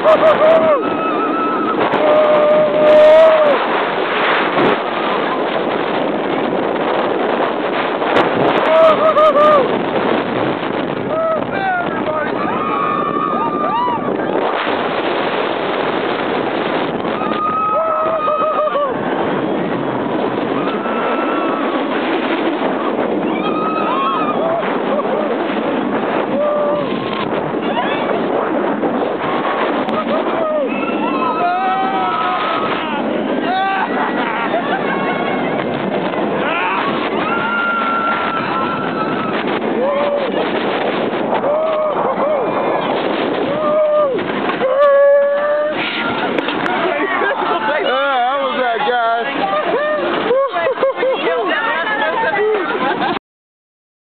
Woo-hoo-hoo!